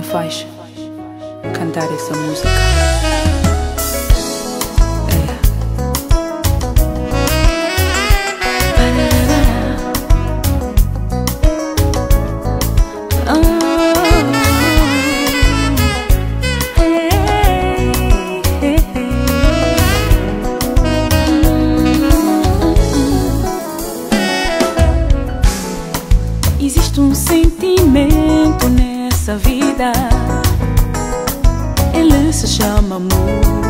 me faz cantar essa música. dessa vida. Ele se chama amor.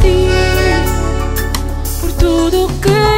ti por tudo que